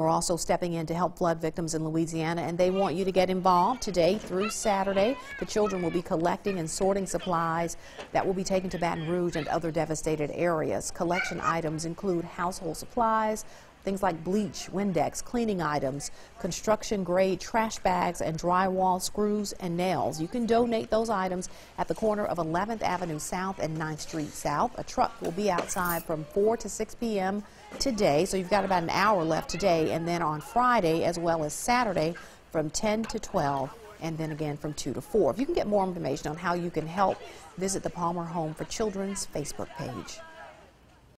We're also stepping in to help flood victims in Louisiana, and they want you to get involved today through Saturday. The children will be collecting and sorting supplies that will be taken to Baton Rouge and other devastated areas. Collection items include household supplies, things like bleach, Windex, cleaning items, construction grade trash bags, and drywall screws and nails. You can donate those items at the corner of 11th Avenue South and 9th Street South. A truck will be outside from 4 to 6 p.m. today, so you've got about an hour left today, and then on Friday as well as Saturday from 10 to 12 and then again from 2 to 4. If you can get more information on how you can help, visit the Palmer Home for Children's Facebook page.